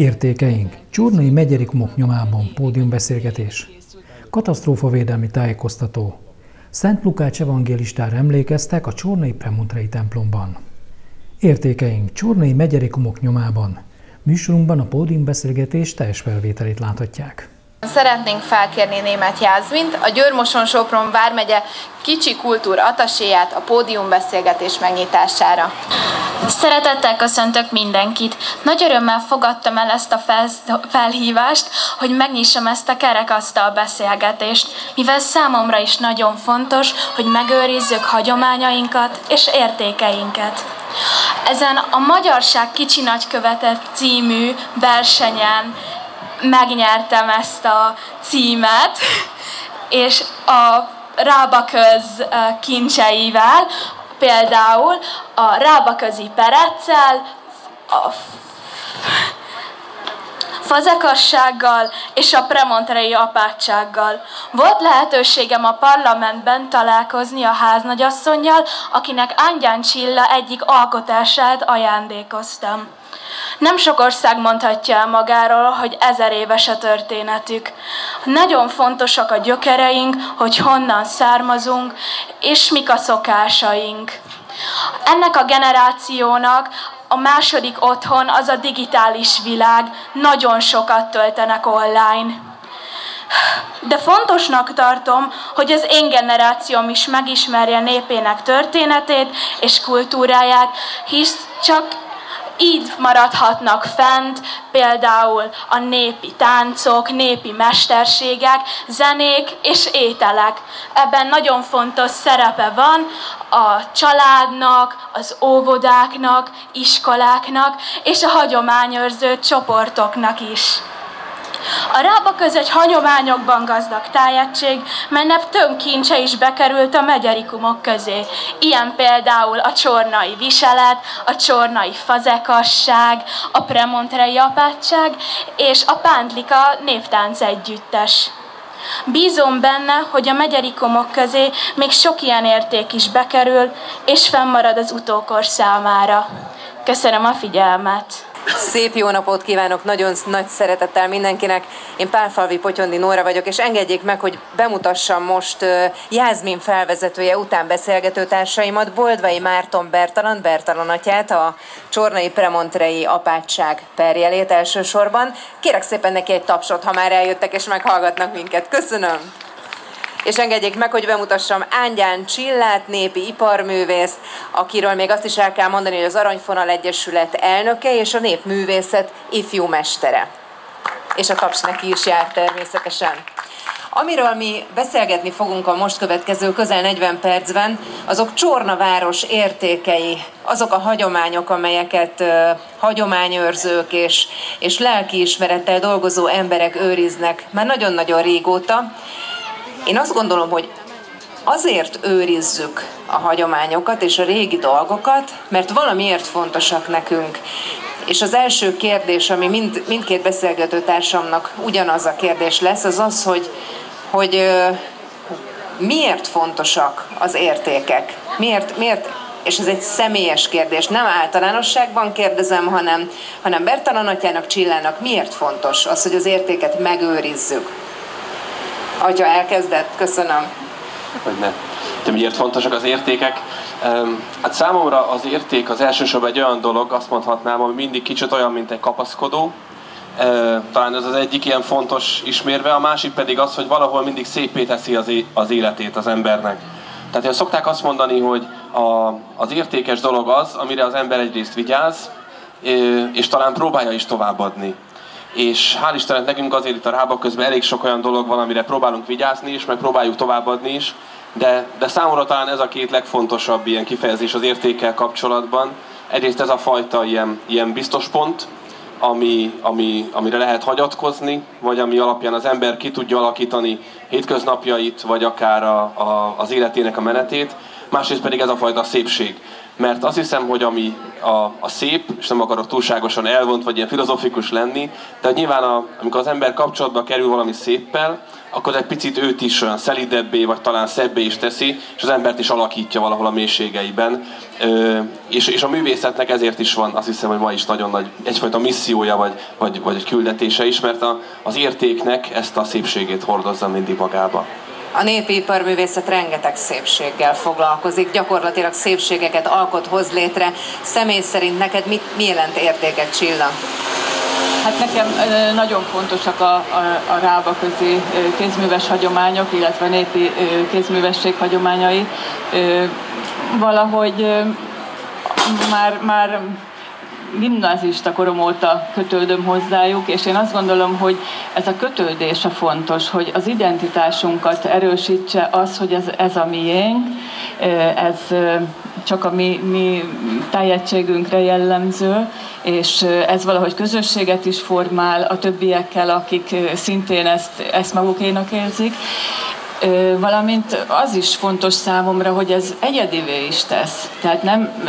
Értékeink. Csurnai megyerikumok nyomában pódiumbeszélgetés. Katasztrófavédelmi tájékoztató. Szent Lukács evangélistára emlékeztek a Csornai Premuntrei templomban. Értékeink. Csornai megyerikumok nyomában. Műsorunkban a pódiumbeszélgetés teljes felvételét láthatják. Szeretnénk felkérni német Jászmint, a Győrmoson-Sopron vármegye kicsi kultúr ataséját a pódiumbeszélgetés megnyitására. Szeretettel köszöntök mindenkit. Nagy örömmel fogadtam el ezt a felhívást, hogy megnyissam ezt a kerekasztal beszélgetést, mivel számomra is nagyon fontos, hogy megőrizzük hagyományainkat és értékeinket. Ezen a Magyarság kicsi nagykövete című versenyen megnyertem ezt a címet, és a Rábaköz kincseivel, például a Rábaközi Pereccel, a fazekassággal és a premontrei apátsággal. Volt lehetőségem a parlamentben találkozni a háznagyasszonyjal, akinek Angyán Csilla egyik alkotását ajándékoztam. Nem sok ország mondhatja el magáról, hogy ezer éves a történetük. Nagyon fontosak a gyökereink, hogy honnan származunk, és mik a szokásaink. Ennek a generációnak a második otthon az a digitális világ, nagyon sokat töltenek online. De fontosnak tartom, hogy az én generációm is megismerje népének történetét és kultúráját, hisz csak így maradhatnak fent például a népi táncok, népi mesterségek, zenék és ételek. Ebben nagyon fontos szerepe van a családnak, az óvodáknak, iskoláknak és a hagyományőrző csoportoknak is. A rábak egy hagyományokban gazdag tájegység, melynek több kincse is bekerült a megyerikumok közé. Ilyen például a csornai viselet, a csornai fazekasság, a premontrei apátság és a pántlika névtánc együttes. Bízom benne, hogy a megyerikomok közé még sok ilyen érték is bekerül, és fennmarad az utókor számára. Köszönöm a figyelmet! Szép jó napot kívánok, nagyon nagy szeretettel mindenkinek. Én Pálfalvi Potyondi Nóra vagyok, és engedjék meg, hogy bemutassam most Jászmin felvezetője után beszélgető társaimat, Boldvai Márton Bertalan, Bertalan atyát, a Csornai Premontrei apátság perjelét elsősorban. Kérek szépen neki egy tapsot, ha már eljöttek és meghallgatnak minket. Köszönöm! És engedjék meg, hogy bemutassam Ángyán Csillát, népi iparművész, akiről még azt is el kell mondani, hogy az Aranyfonal Egyesület elnöke és a népművészet ifjú mestere. És a taps neki is jár természetesen. Amiről mi beszélgetni fogunk a most következő közel 40 percben, azok Csorna város értékei, azok a hagyományok, amelyeket uh, hagyományőrzők és, és lelkiismerettel dolgozó emberek őriznek már nagyon-nagyon régóta, én azt gondolom, hogy azért őrizzük a hagyományokat és a régi dolgokat, mert valamiért fontosak nekünk. És az első kérdés, ami mind, mindkét beszélgető társamnak ugyanaz a kérdés lesz, az az, hogy, hogy miért fontosak az értékek? Miért, miért és ez egy személyes kérdés, nem általánosságban kérdezem, hanem, hanem Bertalan atyának, Csillának miért fontos az, hogy az értéket megőrizzük? Atya elkezdett, köszönöm. Hogy ne. De miért fontosak az értékek? Hát számomra az érték az elsősorban egy olyan dolog, azt mondhatnám, ami mindig kicsit olyan, mint egy kapaszkodó. Talán ez az egyik ilyen fontos ismérve, a másik pedig az, hogy valahol mindig szépé teszi az életét az embernek. Tehát szokták azt mondani, hogy a, az értékes dolog az, amire az ember egyrészt vigyáz, és talán próbálja is továbbadni és hál' Istennek nekünk azért itt a Rába közben elég sok olyan dolog van, amire próbálunk vigyázni is, meg próbáljuk továbbadni is, de, de számomra talán ez a két legfontosabb ilyen kifejezés az értékkel kapcsolatban. Egyrészt ez a fajta ilyen, ilyen biztos pont, ami, ami, amire lehet hagyatkozni, vagy ami alapján az ember ki tudja alakítani hétköznapjait, vagy akár a, a, az életének a menetét. Másrészt pedig ez a fajta szépség. Mert azt hiszem, hogy ami a, a szép, és nem akarok túlságosan elvont, vagy ilyen filozofikus lenni, de nyilván a, amikor az ember kapcsolatba kerül valami széppel, akkor egy picit őt is olyan szelidebbé, vagy talán szebbé is teszi, és az embert is alakítja valahol a mélységeiben. Ö, és, és a művészetnek ezért is van, azt hiszem, hogy ma is nagyon nagy egyfajta missziója, vagy, vagy, vagy küldetése is, mert a, az értéknek ezt a szépségét hordozza mindig magába. A népi iparművészet rengeteg szépséggel foglalkozik, gyakorlatilag szépségeket alkot, hoz létre. Személy szerint neked mit, mi jelent értéket, Csilla? Hát nekem nagyon fontosak a, a, a rába közi kézműves hagyományok, illetve népi kézművesség hagyományai. Valahogy már, már gimnázista korom óta kötődöm hozzájuk, és én azt gondolom, hogy ez a kötődés a fontos, hogy az identitásunkat erősítse az, hogy ez, ez a miénk, ez csak a mi, mi tájegységünkre jellemző, és ez valahogy közösséget is formál a többiekkel, akik szintén ezt, ezt magukénak érzik, valamint az is fontos számomra, hogy ez egyedivé is tesz. Tehát nem,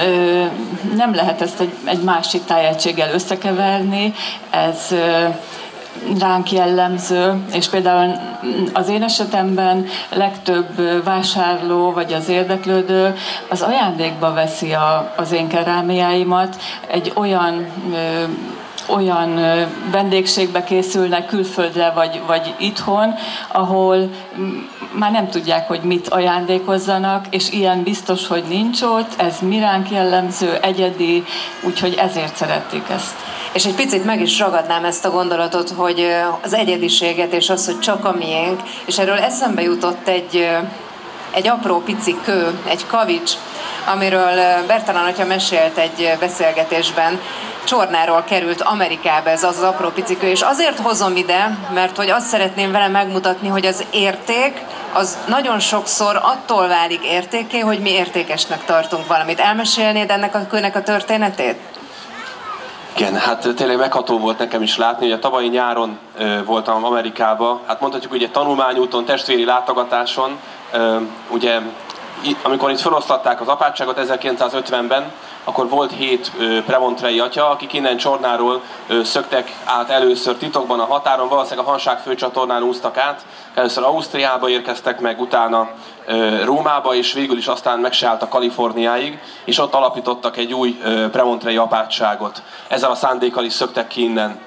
nem lehet ezt egy, egy másik tájegységgel összekeverni, ez ránk jellemző, és például az én esetemben legtöbb vásárló vagy az érdeklődő az ajándékba veszi a, az én kerámiáimat egy olyan olyan vendégségbe készülnek külföldre vagy, vagy itthon, ahol már nem tudják, hogy mit ajándékozzanak, és ilyen biztos, hogy nincs ott, ez miránk jellemző, egyedi, úgyhogy ezért szerették ezt. És egy picit meg is ragadnám ezt a gondolatot, hogy az egyediséget és az, hogy csak a miénk, és erről eszembe jutott egy, egy apró pici kő, egy kavics, amiről Bertalan atya mesélt egy beszélgetésben, Csornáról került Amerikába ez az, az apró picikő, és azért hozom ide, mert hogy azt szeretném vele megmutatni, hogy az érték az nagyon sokszor attól válik értéké, hogy mi értékesnek tartunk valamit. Elmesélnéd ennek a kőnek a történetét? Igen, hát tényleg megható volt nekem is látni, hogy a tavalyi nyáron ö, voltam Amerikába, hát mondhatjuk, egy tanulmányúton, testvéri látogatáson, ö, ugye amikor itt feloszlatták az apátságot 1950-ben, akkor volt hét premontrei atya, akik innen Csornáról szöktek át először titokban a határon, valószínűleg a Hanság főcsatornán úztak át, először Ausztriába érkeztek meg, utána Rómába, és végül is aztán meg se a Kaliforniáig, és ott alapítottak egy új premontrei apátságot. Ezzel a szándékkal is szöktek ki innen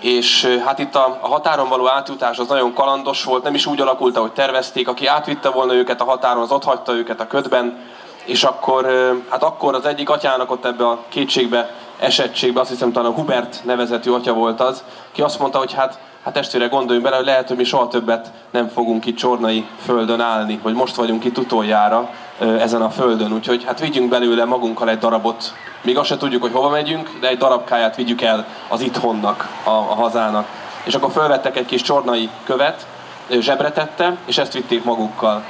és hát itt a, a határon való átjutás az nagyon kalandos volt, nem is úgy alakult, ahogy tervezték, aki átvitte volna őket a határon, az ott hagyta őket a ködben, és akkor, hát akkor az egyik atyának ott ebbe a kétségbe esettségbe, azt hiszem talán a Hubert nevezetű atya volt az, ki azt mondta, hogy hát, hát testvére gondoljunk bele, hogy lehet, hogy mi soha többet nem fogunk itt csornai földön állni, hogy most vagyunk itt utoljára ezen a földön, úgyhogy hát vigyünk belőle magunkkal egy darabot. Még azt se tudjuk, hogy hova megyünk, de egy darabkáját vigyük el az itthonnak, a, a hazának. És akkor felvettek egy kis csornai követ, zsebre tette, és ezt vitték magukkal.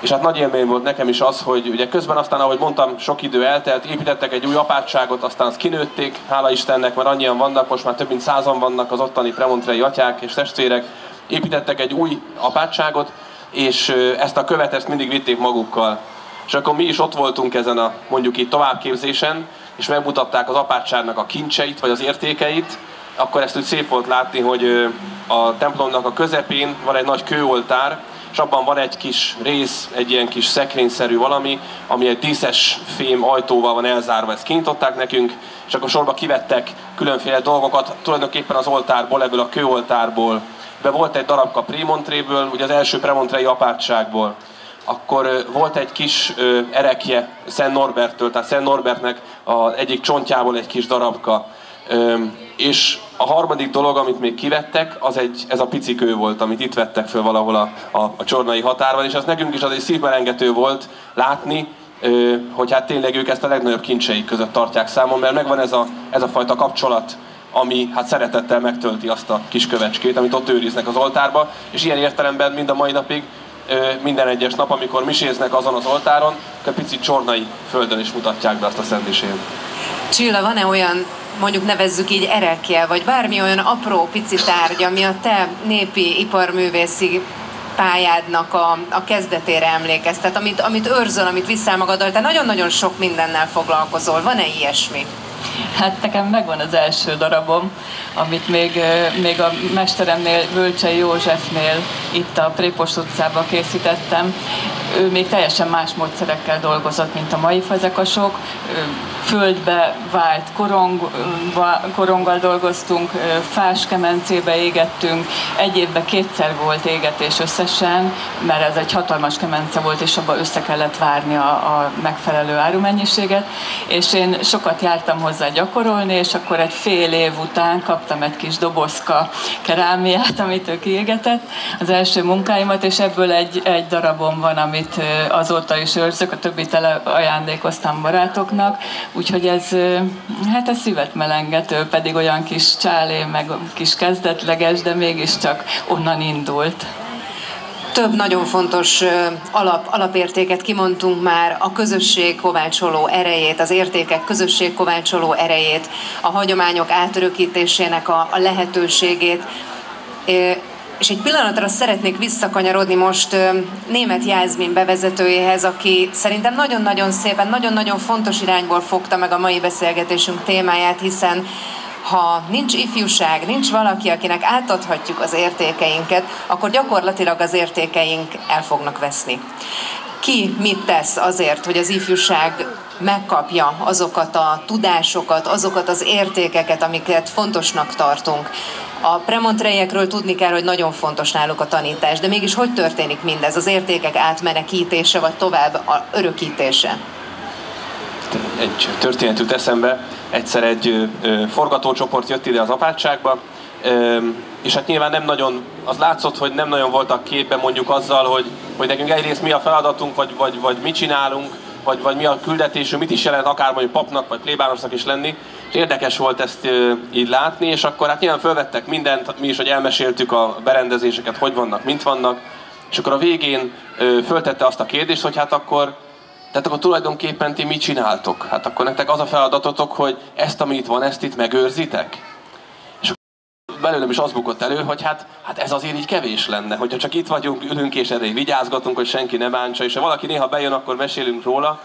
És hát nagy élmény volt nekem is az, hogy ugye közben aztán, ahogy mondtam, sok idő eltelt, építettek egy új apátságot, aztán azt kinőtték, hála Istennek, mert annyian vannak, most már több mint százan vannak az ottani premontrei atyák és testvérek, építettek egy új apátságot, és ezt a követ ezt mindig vitték magukkal. És akkor mi is ott voltunk ezen a mondjuk itt továbbképzésen, és megmutatták az apátságnak a kincseit, vagy az értékeit, akkor ezt úgy szép volt látni, hogy a templomnak a közepén van egy nagy kőoltár, és abban van egy kis rész, egy ilyen kis szekrényszerű valami, ami egy díszes fém ajtóval van elzárva, ezt kinyitották nekünk, és akkor sorba kivettek különféle dolgokat, tulajdonképpen az oltárból, ebből a kőoltárból. Be volt egy darabka Prémontréből, ugye az első Prémontrei apátságból. Akkor volt egy kis erekje Szent Norberttől, tehát Szent Norbertnek az egyik csontjából egy kis darabka. És a harmadik dolog, amit még kivettek, az egy, ez a pici kő volt, amit itt vettek föl valahol a, a, a csornai határban, és az nekünk is az egy szívmelengető volt látni, hogy hát tényleg ők ezt a legnagyobb kincseik között tartják számon, mert megvan ez a, ez a fajta kapcsolat, ami hát szeretettel megtölti azt a kis kövecskét, amit ott őriznek az oltárba, és ilyen értelemben mind a mai napig minden egyes nap, amikor miséznek azon az oltáron, egy picit csornai földön is mutatják be azt a szentmisét. Csilla, van-e olyan mondjuk nevezzük így erekje, vagy bármi olyan apró pici tárgy, ami a te népi iparművészi pályádnak a, a kezdetére emlékeztet, amit, amit őrzöl, amit viszel magaddal, te nagyon-nagyon sok mindennel foglalkozol. Van-e ilyesmi? Hát nekem megvan az első darabom, amit még, még a mesteremnél, Völcsei Józsefnél itt a Prépost utcában készítettem. Ő még teljesen más módszerekkel dolgozott, mint a mai fazekasok. Földbe vált korong, koronggal dolgoztunk, fás kemencébe égettünk. Egy évben kétszer volt égetés összesen, mert ez egy hatalmas kemence volt, és abban össze kellett várni a, a megfelelő árumennyiséget. És én sokat jártam hozzá gyakorolni, és akkor egy fél év után kaptam egy kis dobozka kerámiát, amit ő kiégetett, az első munkáimat, és ebből egy, egy darabom van, amit azóta is őrzök, a többit ajándékoztam barátoknak, úgyhogy ez, hát ez szívet melengető, pedig olyan kis csálé, meg kis kezdetleges, de mégiscsak onnan indult több nagyon fontos alap, alapértéket kimondtunk már, a közösség kovácsoló erejét, az értékek közösség kovácsoló erejét, a hagyományok átörökítésének a, a lehetőségét. És egy pillanatra szeretnék visszakanyarodni most német Jászmin bevezetőjéhez, aki szerintem nagyon-nagyon szépen, nagyon-nagyon fontos irányból fogta meg a mai beszélgetésünk témáját, hiszen ha nincs ifjúság, nincs valaki, akinek átadhatjuk az értékeinket, akkor gyakorlatilag az értékeink el fognak veszni. Ki mit tesz azért, hogy az ifjúság megkapja azokat a tudásokat, azokat az értékeket, amiket fontosnak tartunk. A premontrejekről tudni kell, hogy nagyon fontos náluk a tanítás, de mégis hogy történik mindez? Az értékek átmenekítése, vagy tovább a örökítése? Egy történet jut eszembe egyszer egy forgatócsoport jött ide az apátságba, és hát nyilván nem nagyon, az látszott, hogy nem nagyon voltak képen mondjuk azzal, hogy, hogy nekünk egyrészt mi a feladatunk, vagy, vagy, vagy mit csinálunk, vagy, vagy mi a küldetésünk, mit is jelent akár mondjuk papnak, vagy plébánosnak is lenni. És érdekes volt ezt így látni, és akkor hát nyilván felvettek mindent, mi is, hogy elmeséltük a berendezéseket, hogy vannak, mint vannak, és akkor a végén föltette azt a kérdést, hogy hát akkor tehát akkor tulajdonképpen ti mit csináltok? Hát akkor nektek az a feladatotok, hogy ezt, ami itt van, ezt itt megőrzitek? Belőlem is az bukott elő, hogy hát, hát ez azért így kevés lenne, hogyha csak itt vagyunk, ülünk és erre vigyázgatunk, hogy senki ne bántsa, és ha valaki néha bejön, akkor mesélünk róla,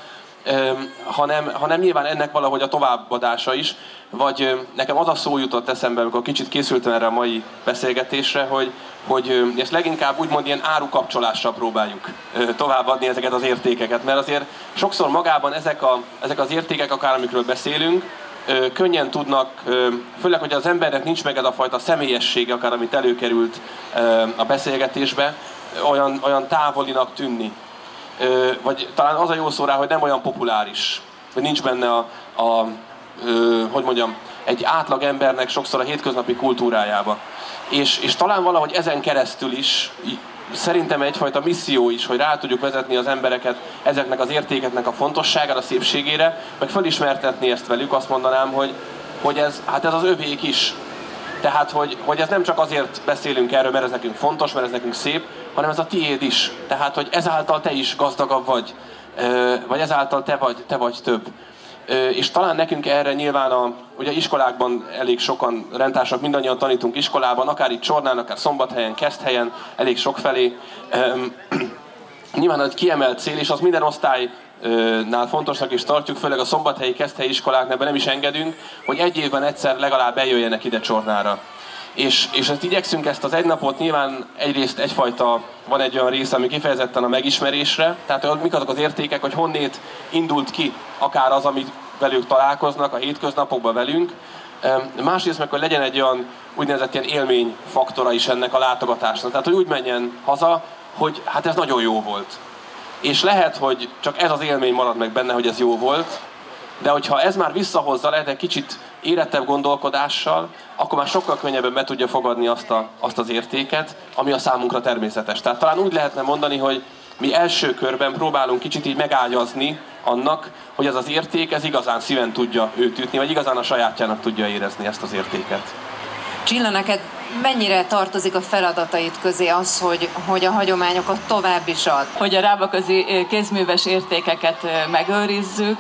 Öm, hanem, hanem nyilván ennek valahogy a továbbadása is, vagy öm, nekem az a szó jutott eszembe, amikor kicsit készültem erre a mai beszélgetésre, hogy, hogy ezt leginkább úgymond ilyen árukapcsolással próbáljuk továbbadni ezeket az értékeket, mert azért sokszor magában ezek, a, ezek az értékek, akár amikről beszélünk, könnyen tudnak, főleg, hogy az embernek nincs meg ez a fajta személyessége, akár amit előkerült a beszélgetésbe, olyan, olyan távolinak tűnni. Vagy talán az a jó szó rá, hogy nem olyan populáris, hogy nincs benne a, a hogy mondjam, egy átlag embernek sokszor a hétköznapi kultúrájába. És, és talán valahogy ezen keresztül is szerintem egyfajta misszió is, hogy rá tudjuk vezetni az embereket ezeknek az értékeknek a fontosságára, a szépségére, meg felismertetni ezt velük, azt mondanám, hogy, hogy ez, hát ez az övék is. Tehát, hogy, hogy ez nem csak azért beszélünk erről, mert ez nekünk fontos, mert ez nekünk szép, hanem ez a tiéd is. Tehát, hogy ezáltal te is gazdagabb vagy, vagy ezáltal te vagy, te vagy több. És talán nekünk erre nyilván a, ugye iskolákban elég sokan, rendtársak mindannyian tanítunk iskolában, akár itt Csornán, akár Szombathelyen, Keszthelyen, elég sok felé. Nyilván egy kiemelt cél, és az minden osztály nál fontosnak is tartjuk, főleg a szombathelyi keszthelyi iskoláknál nem is engedünk, hogy egy évben egyszer legalább bejöjjenek ide Csornára. És, és ezt igyekszünk ezt az egy napot nyilván egyrészt egyfajta, van egy olyan része, ami kifejezetten a megismerésre, tehát hogy mik azok az értékek, hogy honnét indult ki akár az, amit velük találkoznak a hétköznapokban velünk. Másrészt meg, hogy legyen egy olyan úgynevezett ilyen élményfaktora is ennek a látogatásnak. Tehát, hogy úgy menjen haza, hogy hát ez nagyon jó volt. És lehet, hogy csak ez az élmény marad meg benne, hogy ez jó volt, de hogyha ez már visszahozza, lehet egy kicsit érettebb gondolkodással, akkor már sokkal könnyebben be tudja fogadni azt, a, azt az értéket, ami a számunkra természetes. Tehát talán úgy lehetne mondani, hogy mi első körben próbálunk kicsit így megágyazni annak, hogy ez az érték, ez igazán szíven tudja őt ütni, vagy igazán a sajátjának tudja érezni ezt az értéket. Csilla, neked mennyire tartozik a feladatait közé az, hogy, hogy a hagyományokat tovább is ad? Hogy a rábaközi kézműves értékeket megőrizzük,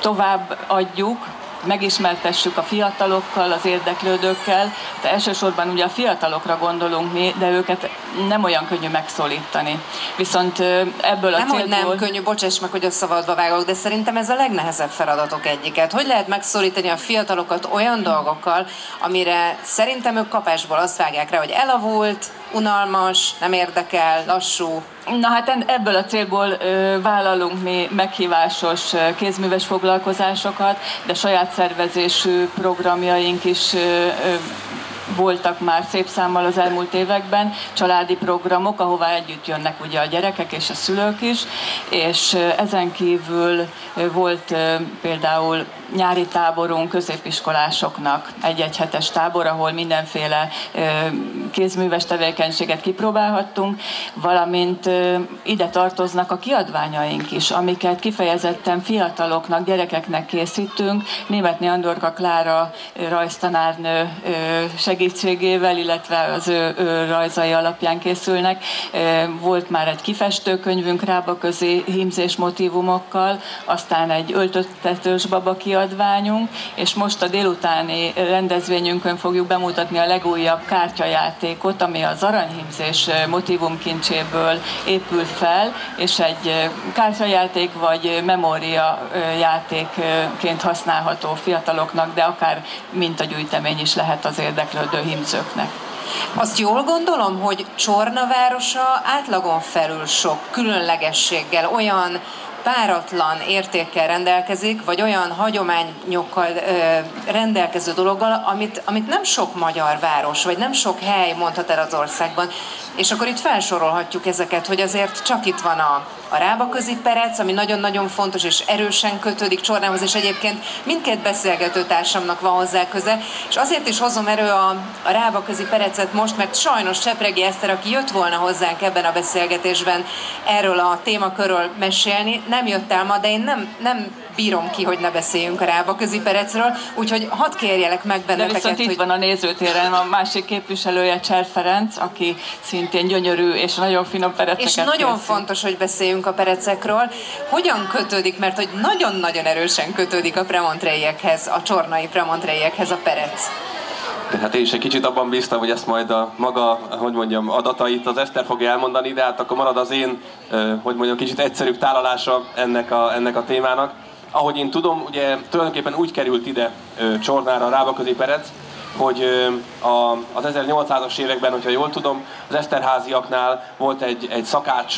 tovább adjuk, megismertessük a fiatalokkal, az érdeklődőkkel, de elsősorban ugye a fiatalokra gondolunk mi, de őket nem olyan könnyű megszólítani. Viszont ebből a nem, célból... Nem, könnyű, bocsáss meg, hogy a szabadba vágok, de szerintem ez a legnehezebb feladatok egyiket. Hogy lehet megszólítani a fiatalokat olyan dolgokkal, amire szerintem ők kapásból azt vágják rá, hogy elavult, unalmas, nem érdekel, lassú. Na hát ebből a célból ö, vállalunk mi meghívásos kézműves foglalkozásokat, de saját szervezésű programjaink is ö, ö, voltak már szép számmal az elmúlt években, családi programok, ahová együtt jönnek ugye a gyerekek és a szülők is, és ezen kívül volt például nyári táborunk középiskolásoknak egy-egy hetes tábor, ahol mindenféle kézműves tevékenységet kipróbálhattunk, valamint ide tartoznak a kiadványaink is, amiket kifejezetten fiataloknak, gyerekeknek készítünk. Németné Andorka Klára rajztanárnő segítségével, illetve az ő, ő rajzai alapján készülnek. Volt már egy kifestőkönyvünk rába közé hímzés motivumokkal, aztán egy öltöttetős baba kiadványunk, és most a délutáni rendezvényünkön fogjuk bemutatni a legújabb kártyajátékot, ami az aranyhímzés motivumkincséből épül fel, és egy kártyajáték vagy memória játékként használható fiataloknak, de akár mintagyűjtemény is lehet az érdeklődő hímzőknek. Azt jól gondolom, hogy Csorna városa átlagon felül sok különlegességgel, olyan páratlan értékkel rendelkezik, vagy olyan hagyományokkal ö, rendelkező dologgal, amit, amit nem sok magyar város, vagy nem sok hely mondhat el az országban. És akkor itt felsorolhatjuk ezeket, hogy azért csak itt van a, a Rábaközi Perec, ami nagyon-nagyon fontos és erősen kötődik Csornához, és egyébként mindkét beszélgető társamnak van hozzá köze, és azért is hozom erő a, a Rábaközi Perecet most, mert sajnos Csepregi Eszter, aki jött volna hozzánk ebben a beszélgetésben erről a témakörről mesélni, nem jött el ma, de én nem, nem bírom ki, hogy ne beszéljünk a Rába Perecről, úgyhogy hadd kérjelek meg benneteket. De viszont itt hogy... van a nézőtéren a másik képviselője, Cser Ferenc, aki szintén gyönyörű és nagyon finom pereceket És nagyon készít. fontos, hogy beszéljünk a perecekről. Hogyan kötődik, mert hogy nagyon-nagyon erősen kötődik a premontreiekhez, a csornai premontreiekhez a perec. Hát én is egy kicsit abban bíztam, hogy ezt majd a maga, hogy mondjam, adatait az Eszter fogja elmondani, de hát akkor marad az én, hogy mondjam, kicsit egyszerűbb tálalása ennek a, ennek a témának. Ahogy én tudom, ugye tulajdonképpen úgy került ide Csornára Rábaközi Perec, hogy az 1800-as években, hogyha jól tudom, az Eszterháziaknál volt egy, egy szakács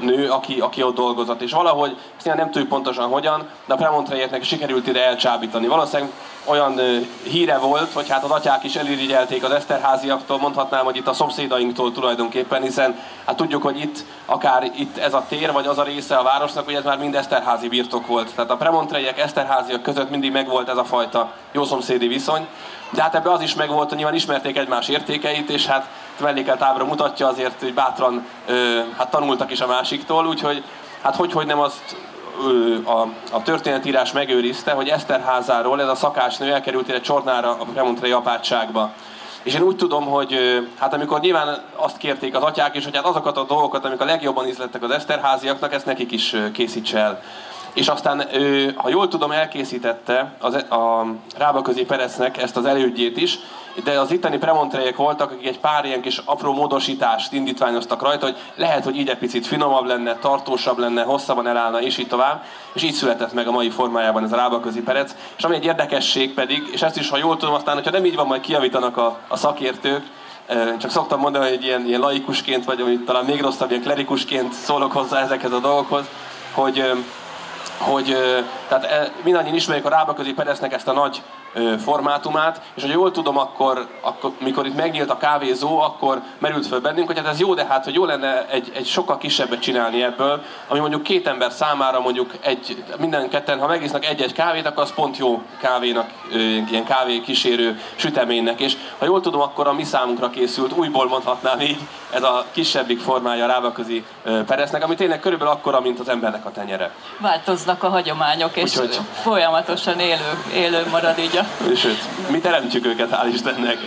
nő, aki, aki ott dolgozott, és valahogy, nem tudjuk pontosan hogyan, de a Premontrejeknek sikerült ide elcsábítani. Valószínűleg olyan híre volt, hogy hát az atyák is elirigyelték az Eszterháziaktól, mondhatnám, hogy itt a szomszédainktól tulajdonképpen, hiszen hát tudjuk, hogy itt akár itt ez a tér, vagy az a része a városnak, hogy ez már mind Eszterházi birtok volt. Tehát a Premontrejek, Eszterháziak között mindig megvolt ez a fajta jó szomszédi viszony. De hát ebbe az is megvolt, hogy nyilván ismerték egymás értékeit, és hát mellékelt ábra mutatja azért, hogy bátran ö, hát tanultak is a másiktól, úgyhogy hát hogy, hogy nem azt a, a történetírás megőrizte, hogy Eszterházáról ez a szakácsnő elkerült ide Csornára a Premontrei apátságba. És én úgy tudom, hogy hát amikor nyilván azt kérték az atyák is, hogy hát azokat a dolgokat, amik a legjobban ízlettek az Eszterháziaknak, ezt nekik is készítse el és aztán, ha jól tudom, elkészítette az, e- a Rábaközi Perecnek ezt az elődjét is, de az itteni premontrejek voltak, akik egy pár ilyen kis apró módosítást indítványoztak rajta, hogy lehet, hogy így egy picit finomabb lenne, tartósabb lenne, hosszabban elállna, és így tovább, és így született meg a mai formájában ez a Rábaközi Perec. És ami egy érdekesség pedig, és ezt is, ha jól tudom, aztán, hogyha nem így van, majd kiavítanak a, a szakértők, csak szoktam mondani, hogy ilyen, ilyen laikusként, vagy amit talán még rosszabb, ilyen klerikusként szólok hozzá ezekhez a dolgokhoz, hogy hogy tehát mindannyian ismerjük a Rábaközi Perecnek ezt a nagy formátumát, és hogy jól tudom, akkor, akkor mikor itt megnyílt a kávézó, akkor merült föl bennünk, hogy hát ez jó, de hát, hogy jó lenne egy, egy sokkal kisebbet csinálni ebből, ami mondjuk két ember számára mondjuk egy, minden ketten, ha megisznak egy-egy kávét, akkor az pont jó kávénak, ilyen kávé kísérő süteménynek, és ha jól tudom, akkor a mi számunkra készült, újból mondhatnám így, ez a kisebbik formája a rábaközi peresznek, ami tényleg körülbelül akkora, mint az embernek a tenyere. Változnak a hagyományok, és Úgyhogy... folyamatosan élő, élő marad így a... Sőt, mi teremtjük őket, hál' Istennek.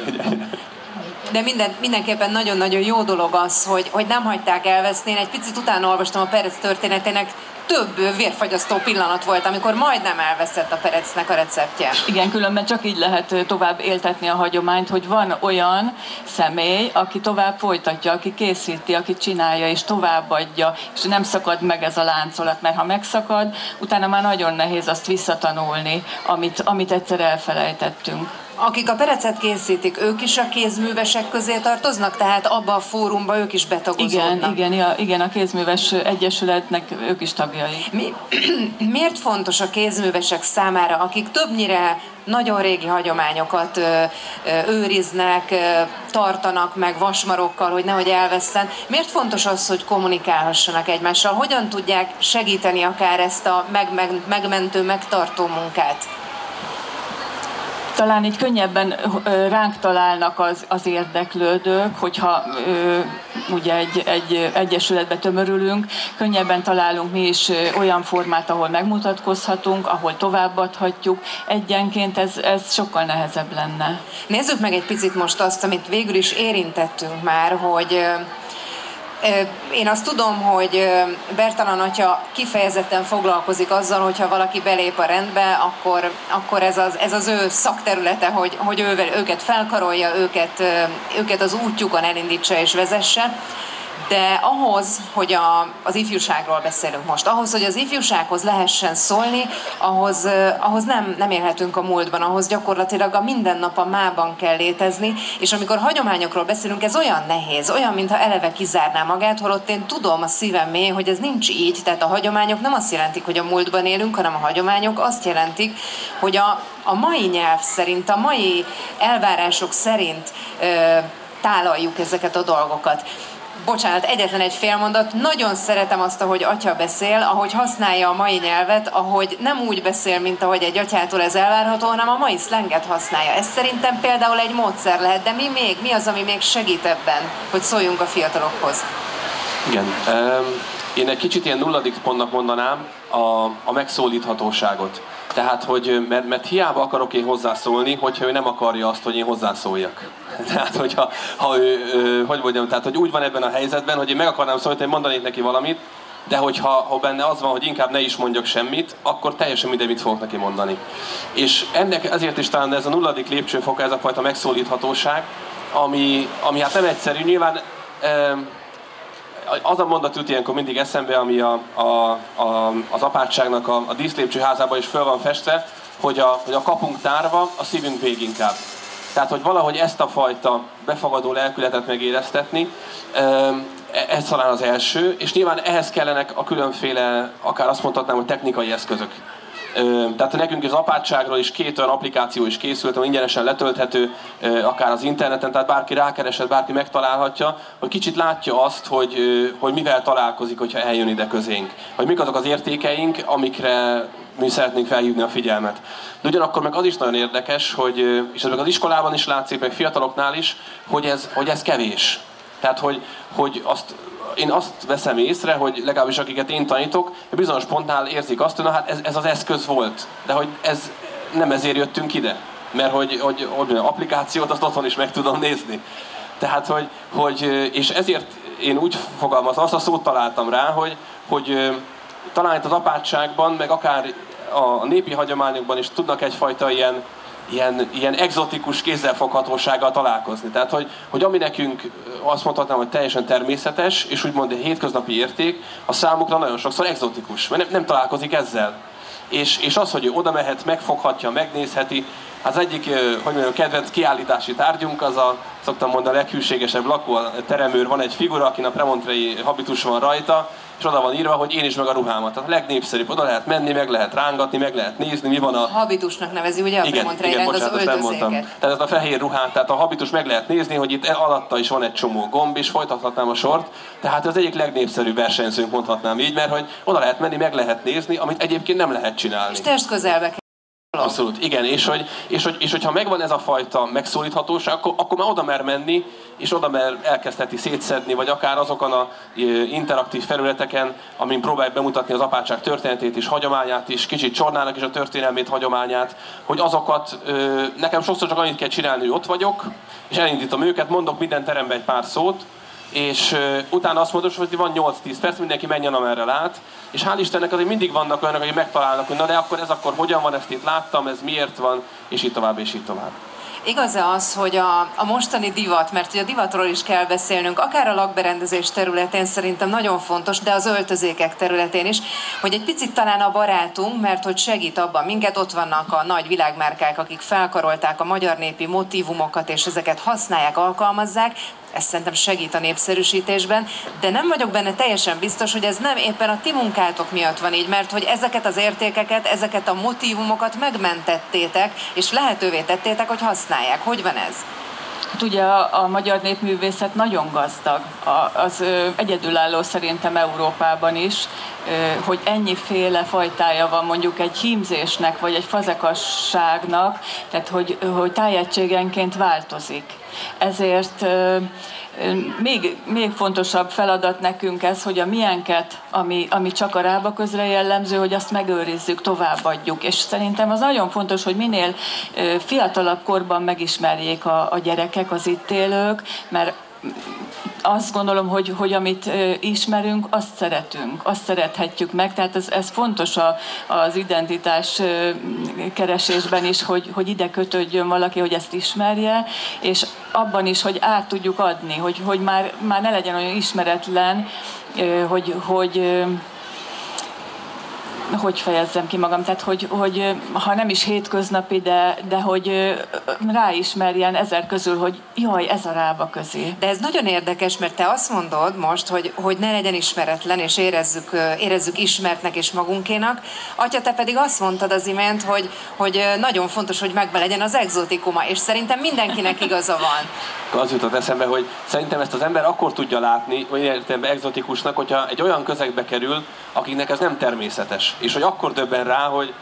De minden, mindenképpen nagyon-nagyon jó dolog az, hogy, hogy nem hagyták elveszni. Én egy picit utána olvastam a Perez történetének, több vérfagyasztó pillanat volt, amikor majdnem elveszett a perecnek a receptje. Igen, különben csak így lehet tovább éltetni a hagyományt, hogy van olyan személy, aki tovább folytatja, aki készíti, aki csinálja és továbbadja, és nem szakad meg ez a láncolat, mert ha megszakad, utána már nagyon nehéz azt visszatanulni, amit, amit egyszer elfelejtettünk. Akik a perecet készítik, ők is a kézművesek közé tartoznak, tehát abba a fórumba ők is betagozódnak. Igen, igen, ja, igen, a kézműves egyesületnek ők is tagjai. Mi, miért fontos a kézművesek számára, akik többnyire nagyon régi hagyományokat őriznek, tartanak meg vasmarokkal, hogy nehogy elveszten. Miért fontos az, hogy kommunikálhassanak egymással? Hogyan tudják segíteni akár ezt a meg, meg, megmentő, megtartó munkát? Talán így könnyebben ránk találnak az, az érdeklődők, hogyha ugye egy, egy egyesületbe tömörülünk, könnyebben találunk mi is olyan formát, ahol megmutatkozhatunk, ahol továbbadhatjuk. Egyenként ez, ez sokkal nehezebb lenne. Nézzük meg egy picit most azt, amit végül is érintettünk már, hogy én azt tudom, hogy Bertalan atya kifejezetten foglalkozik azzal, hogyha valaki belép a rendbe, akkor, akkor ez, az, ez az ő szakterülete, hogy, hogy ő, őket felkarolja, őket, őket az útjukon elindítsa és vezesse de ahhoz, hogy a, az ifjúságról beszélünk most, ahhoz, hogy az ifjúsághoz lehessen szólni, ahhoz, ahhoz nem, nem élhetünk a múltban, ahhoz gyakorlatilag a minden nap a mában kell létezni, és amikor hagyományokról beszélünk, ez olyan nehéz, olyan, mintha eleve kizárná magát, holott én tudom a szívem mély, hogy ez nincs így, tehát a hagyományok nem azt jelentik, hogy a múltban élünk, hanem a hagyományok azt jelentik, hogy a, a mai nyelv szerint, a mai elvárások szerint ö, tálaljuk ezeket a dolgokat bocsánat, egyetlen egy félmondat. Nagyon szeretem azt, ahogy atya beszél, ahogy használja a mai nyelvet, ahogy nem úgy beszél, mint ahogy egy atyától ez elvárható, hanem a mai szlenget használja. Ez szerintem például egy módszer lehet, de mi még? Mi az, ami még segít ebben, hogy szóljunk a fiatalokhoz? Igen. Én egy kicsit ilyen nulladik pontnak mondanám a, a megszólíthatóságot. Tehát, hogy mert, mert hiába akarok én hozzászólni, hogyha ő nem akarja azt, hogy én hozzászóljak. Tehát, hogyha ha ő, hogy mondjam, tehát, hogy úgy van ebben a helyzetben, hogy én meg akarnám szólni, hogy mondanék neki valamit, de hogyha ha benne az van, hogy inkább ne is mondjak semmit, akkor teljesen mindegy, mit fogok neki mondani. És ennek ezért is talán ez a nulladik lépcsőfok, ez a fajta megszólíthatóság, ami, ami hát nem egyszerű. Nyilván az a mondat jut ilyenkor mindig eszembe, ami a, a, a, az apátságnak a, a díszlépcsőházában is föl van festve, hogy a, hogy a kapunk tárva, a szívünk inkább. Tehát, hogy valahogy ezt a fajta befogadó lelkületet megéreztetni, ez talán az első, és nyilván ehhez kellenek a különféle, akár azt mondhatnám, hogy technikai eszközök. Tehát nekünk az apátságról is két olyan applikáció is készült, ami ingyenesen letölthető, akár az interneten, tehát bárki rákeresett, bárki megtalálhatja, hogy kicsit látja azt, hogy, hogy mivel találkozik, hogyha eljön ide közénk. Hogy mik azok az értékeink, amikre mi szeretnénk felhívni a figyelmet. De ugyanakkor meg az is nagyon érdekes, hogy, és ez meg az iskolában is látszik, meg fiataloknál is, hogy ez, hogy ez kevés. Tehát, hogy, hogy azt én azt veszem észre, hogy legalábbis akiket én tanítok, bizonyos pontnál érzik azt, hogy na hát ez, ez az eszköz volt, de hogy ez nem ezért jöttünk ide, mert hogy, hogy, hogy applikációt azt otthon is meg tudom nézni. Tehát, hogy, hogy és ezért én úgy fogalmazom, azt a szót találtam rá, hogy, hogy talán itt az apátságban, meg akár a népi hagyományokban is tudnak egyfajta ilyen ilyen, ilyen exotikus kézzelfoghatósággal találkozni. Tehát, hogy, hogy ami nekünk azt mondhatnám, hogy teljesen természetes, és úgymond egy hétköznapi érték, a számukra nagyon sokszor exotikus, mert nem, nem találkozik ezzel. És, és az, hogy ő oda mehet, megfoghatja, megnézheti, az egyik, hogy mondjam, kedvenc kiállítási tárgyunk, az a, szoktam mondani, a leghűségesebb lakó, a teremőr, van egy figura, akin a premontrei habitus van rajta, és oda van írva, hogy én is meg a ruhámat. Tehát a legnépszerűbb, oda lehet menni, meg lehet rángatni, meg lehet nézni, mi van a... Habitusnak nevezi, ugye a igen, igen, bocsánat, az nem mondtam. Tehát ez a fehér ruhát, tehát a habitus meg lehet nézni, hogy itt alatta is van egy csomó gomb, és folytathatnám a sort. Tehát az egyik legnépszerűbb versenyzőnk mondhatnám így, mert hogy oda lehet menni, meg lehet nézni, amit egyébként nem lehet csinálni. És test közelbe Abszolút, igen, és, hogy, és, hogy, és hogyha megvan ez a fajta megszólíthatóság, akkor, akkor már oda mer menni, és oda mer elkezdheti szétszedni, vagy akár azokon a interaktív felületeken, amin próbáljuk bemutatni az apátság történetét és hagyományát is, kicsit Csornának is a történelmét, hagyományát, hogy azokat, nekem sokszor csak annyit kell csinálni, hogy ott vagyok, és elindítom őket, mondok minden teremben egy pár szót, és uh, utána azt mondod, hogy van 8-10 perc, mindenki menjen amerre lát, és hál' Istennek azért mindig vannak olyanok, akik megtalálnak, hogy na de akkor ez akkor hogyan van, ezt itt láttam, ez miért van, és így tovább, és így tovább. Igaz-e az, hogy a, a mostani divat, mert ugye a divatról is kell beszélnünk, akár a lakberendezés területén szerintem nagyon fontos, de az öltözékek területén is, hogy egy picit talán a barátunk, mert hogy segít abban minket, ott vannak a nagy világmárkák, akik felkarolták a magyar népi motivumokat, és ezeket használják, alkalmazzák, ez szerintem segít a népszerűsítésben, de nem vagyok benne teljesen biztos, hogy ez nem éppen a ti munkátok miatt van így, mert hogy ezeket az értékeket, ezeket a motivumokat megmentettétek, és lehetővé tettétek, hogy használják. Hogy van ez? Hát ugye a, a magyar népművészet nagyon gazdag, a, az ö, egyedülálló szerintem Európában is, ö, hogy ennyiféle fajtája van mondjuk egy hímzésnek, vagy egy fazekasságnak, tehát hogy, hogy tájegységenként változik. Ezért még, még fontosabb feladat nekünk ez, hogy a milyenket, ami, ami csak a rába közre jellemző, hogy azt megőrizzük, továbbadjuk. És szerintem az nagyon fontos, hogy minél fiatalabb korban megismerjék a, a gyerekek, az itt élők, mert azt gondolom, hogy, hogy amit ismerünk, azt szeretünk, azt szerethetjük meg, tehát ez, ez fontos a, az identitás keresésben is, hogy, hogy ide kötődjön valaki, hogy ezt ismerje, és abban is, hogy át tudjuk adni, hogy, hogy már, már ne legyen olyan ismeretlen, hogy, hogy hogy fejezzem ki magam, tehát hogy, hogy ha nem is hétköznapi, de, de hogy ráismerjen ezer közül, hogy jaj, ez a rába közé. De ez nagyon érdekes, mert te azt mondod most, hogy, hogy ne legyen ismeretlen, és érezzük, érezzük ismertnek és magunkénak. Atya, te pedig azt mondtad az imént, hogy, hogy nagyon fontos, hogy megbe legyen az exotikuma, és szerintem mindenkinek igaza van. Az jutott eszembe, hogy szerintem ezt az ember akkor tudja látni, vagy értem exotikusnak, hogyha egy olyan közegbe kerül, akiknek ez nem természetes és hogy akkor döbben rá, hogy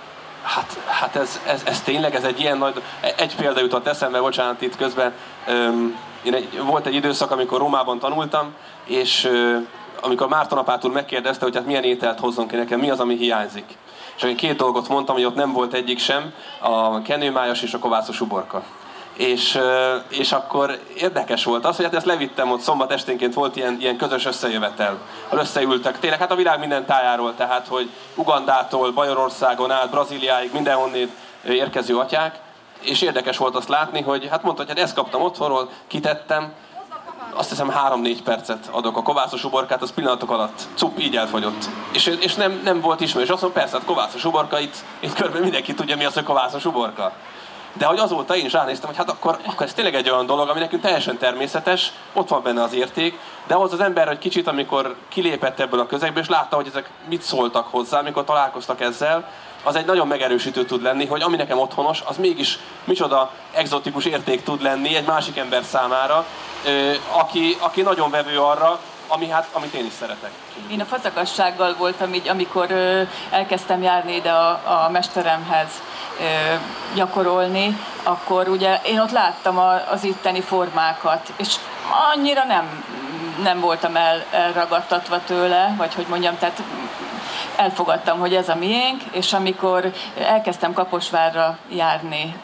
hát, hát ez, ez, ez tényleg, ez egy ilyen nagy... Egy példa jutott eszembe, bocsánat, itt közben. Öm, én egy, volt egy időszak, amikor Rómában tanultam, és ö, amikor Márton apától megkérdezte, hogy hát milyen ételt hozzon ki nekem, mi az, ami hiányzik. És én két dolgot mondtam, hogy ott nem volt egyik sem, a kenőmájas és a kovászos uborka és, és akkor érdekes volt az, hogy hát ezt levittem ott szombat esténként volt ilyen, ilyen közös összejövetel. Összeültek tényleg, hát a világ minden tájáról, tehát hogy Ugandától, Bajorországon át, Brazíliáig, mindenhonnét érkező atyák, és érdekes volt azt látni, hogy hát mondta, hogy hát ezt kaptam otthonról, kitettem, azt hiszem három-négy percet adok a kovászos uborkát, az pillanatok alatt cup, így elfogyott. És, és nem, nem volt ismerős. Azt mondom, persze, hát kovászos uborka, itt, itt körben mindenki tudja, mi az, hogy kovászos uborka. De hogy azóta én is ránéztem, hogy hát akkor, akkor ez tényleg egy olyan dolog, ami nekünk teljesen természetes, ott van benne az érték, de ahhoz az ember, hogy kicsit, amikor kilépett ebből a közegből, és látta, hogy ezek mit szóltak hozzá, amikor találkoztak ezzel, az egy nagyon megerősítő tud lenni, hogy ami nekem otthonos, az mégis micsoda exotikus érték tud lenni egy másik ember számára, aki, aki nagyon vevő arra, ami hát, amit én is szeretek. Én a fazakassággal voltam így, amikor ö, elkezdtem járni ide a, a mesteremhez ö, gyakorolni, akkor ugye én ott láttam a, az itteni formákat, és annyira nem, nem voltam el, elragadtatva tőle, vagy hogy mondjam, tehát elfogadtam, hogy ez a miénk, és amikor elkezdtem Kaposvárra járni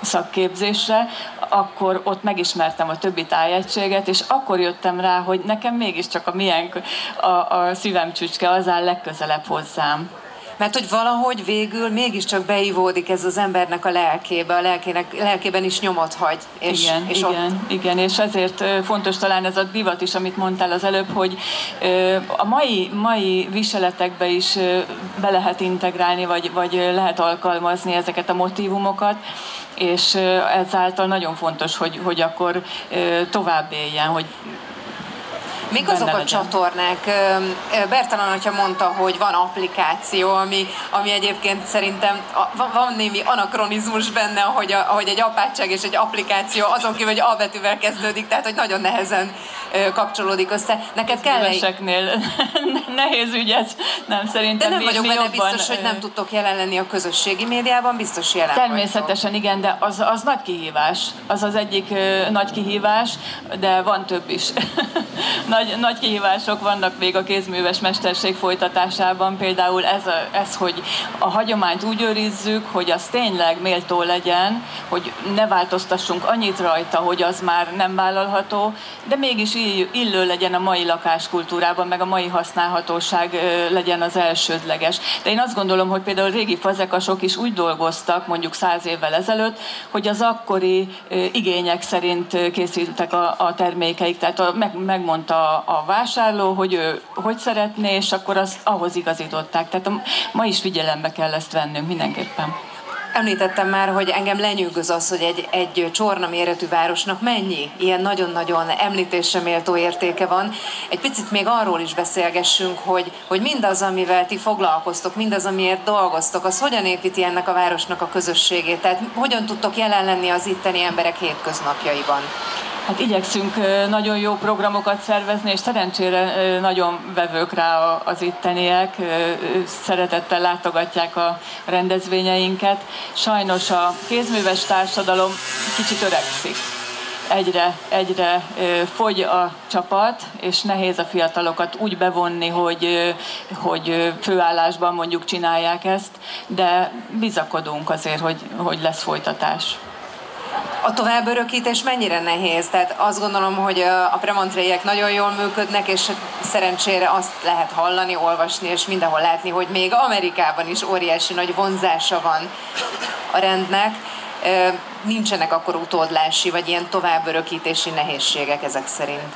szakképzésre, akkor ott megismertem a többi tájegységet, és akkor jöttem rá, hogy nekem mégiscsak a miénk, a, a szívem csücske az áll legközelebb hozzám. Mert hogy valahogy végül mégiscsak beivódik ez az embernek a lelkébe, a lelkének, lelkében is nyomot hagy. És, igen, és igen, ott... igen, és ezért fontos talán ez a divat is, amit mondtál az előbb, hogy a mai, mai viseletekbe is be lehet integrálni, vagy, vagy lehet alkalmazni ezeket a motivumokat, és ezáltal nagyon fontos, hogy, hogy akkor tovább éljen, hogy Mik azok a legyen. csatornák? Bertalan atya mondta, hogy van applikáció, ami, ami egyébként szerintem van némi anakronizmus benne, ahogy, a, ahogy egy apátság és egy applikáció azon kívül, hogy A betűvel kezdődik, tehát hogy nagyon nehezen kapcsolódik össze. Neked kell Éveseknél nehéz ügy ez, nem szerintem. De nem vagyok benne biztos, hogy nem tudtok jelen lenni a közösségi médiában, biztos jelen Természetesen vagytok. igen, de az, az nagy kihívás. Az az egyik nagy kihívás, de van több is. nagy nagy, nagy kihívások vannak még a kézműves mesterség folytatásában. Például ez, a, ez, hogy a hagyományt úgy őrizzük, hogy az tényleg méltó legyen, hogy ne változtassunk annyit rajta, hogy az már nem vállalható, de mégis illő legyen a mai lakáskultúrában, meg a mai használhatóság legyen az elsődleges. De én azt gondolom, hogy például régi fazekasok is úgy dolgoztak, mondjuk száz évvel ezelőtt, hogy az akkori igények szerint készültek a, a termékeik. Tehát a, meg, megmondta a vásárló, hogy ő hogy szeretné, és akkor azt ahhoz igazították. Tehát a, ma is figyelembe kell ezt vennünk mindenképpen. Említettem már, hogy engem lenyűgöz az, hogy egy, egy csorna méretű városnak mennyi ilyen nagyon-nagyon említésre méltó értéke van. Egy picit még arról is beszélgessünk, hogy, hogy mindaz, amivel ti foglalkoztok, mindaz, amiért dolgoztok, az hogyan építi ennek a városnak a közösségét? Tehát hogyan tudtok jelen lenni az itteni emberek hétköznapjaiban? Hát igyekszünk nagyon jó programokat szervezni, és szerencsére nagyon vevők rá az itteniek, szeretettel látogatják a rendezvényeinket. Sajnos a kézműves társadalom kicsit öregszik. Egyre, egyre fogy a csapat, és nehéz a fiatalokat úgy bevonni, hogy, hogy főállásban mondjuk csinálják ezt, de bizakodunk azért, hogy, hogy lesz folytatás. A továbbörökítés mennyire nehéz? Tehát azt gondolom, hogy a premontréiek nagyon jól működnek, és szerencsére azt lehet hallani, olvasni, és mindenhol látni, hogy még Amerikában is óriási nagy vonzása van a rendnek. Nincsenek akkor utódlási, vagy ilyen továbbörökítési nehézségek ezek szerint?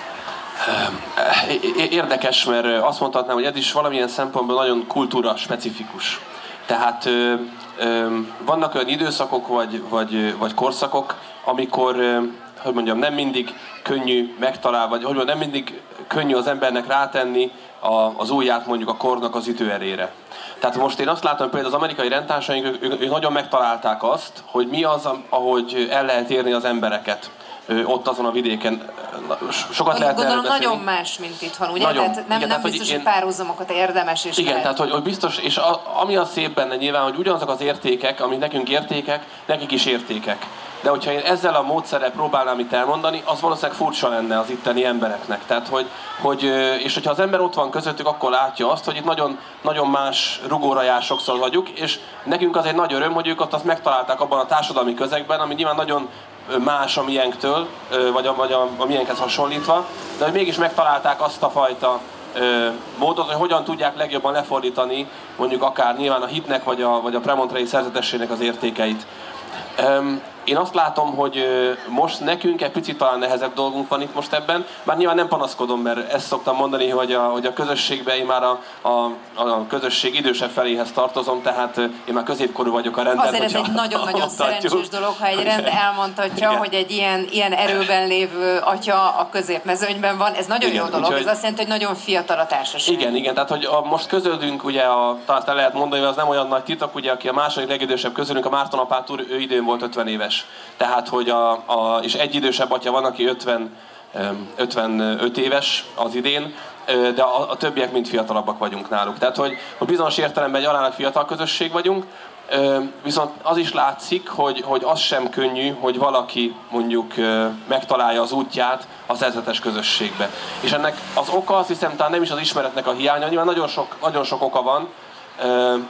Érdekes, mert azt mondhatnám, hogy ez is valamilyen szempontból nagyon kultúra specifikus. Tehát vannak olyan időszakok vagy, vagy, vagy korszakok, amikor, hogy mondjam, nem mindig könnyű megtalálni, vagy hogy mondjam, nem mindig könnyű az embernek rátenni a, az ujját mondjuk a kornak az ütőerére. Tehát most én azt látom, például az amerikai rendtársaink, ők, ők, ők nagyon megtalálták azt, hogy mi az, ahogy el lehet érni az embereket ott azon a vidéken. Sokat lehet Gondolom nagyon más, mint itthon, ugye? Nagyon, tehát nem, igen, nem tehát, biztos, hogy, én, párhuzamokat érdemes is Igen, lehet. tehát hogy, hogy biztos, és a, ami a szép benne nyilván, hogy ugyanazok az értékek, amik nekünk értékek, nekik is értékek. De hogyha én ezzel a módszerrel próbálnám itt elmondani, az valószínűleg furcsa lenne az itteni embereknek. Tehát, hogy, hogy, és hogyha az ember ott van közöttük, akkor látja azt, hogy itt nagyon, nagyon más rugóra jár sokszor vagyunk, és nekünk az egy nagy öröm, hogy ők ott azt megtalálták abban a társadalmi közegben, ami nyilván nagyon más a miénktől, vagy a, vagy a, a miénkhez hasonlítva, de hogy mégis megtalálták azt a fajta módot, hogy hogyan tudják legjobban lefordítani mondjuk akár nyilván a hitnek vagy a, vagy a premontrei szerzetességnek az értékeit. Én azt látom, hogy most nekünk egy picit talán nehezebb dolgunk van itt most ebben, bár nyilván nem panaszkodom, mert ezt szoktam mondani, hogy a, hogy a közösségben én már a, a, a közösség idősebb feléhez tartozom, tehát én már középkorú vagyok a rendben. Azért ez egy nagyon-nagyon szerencsés dolog, ha egy rend elmondhatja, Igen. hogy egy ilyen, ilyen erőben lévő atya a középmezőnyben van. Ez nagyon igen, jó dolog, úgy, ez azt jelenti, hogy nagyon fiatal a társaság. Igen, igen, tehát hogy a, most közöldünk, ugye, a, talán lehet mondani, hogy az nem olyan nagy titok, ugye, aki a második legidősebb közülünk, a Márton apát úr, ő időn volt 50 éves éves. Tehát, hogy a, a, és egy idősebb atya van, aki 50, 55 éves az idén, de a, a többiek mind fiatalabbak vagyunk náluk. Tehát, hogy, hogy bizonyos értelemben egy aránylag fiatal közösség vagyunk, viszont az is látszik, hogy, hogy az sem könnyű, hogy valaki mondjuk megtalálja az útját a szerzetes közösségbe. És ennek az oka azt hiszem talán nem is az ismeretnek a hiánya, nyilván nagyon sok, nagyon sok oka van,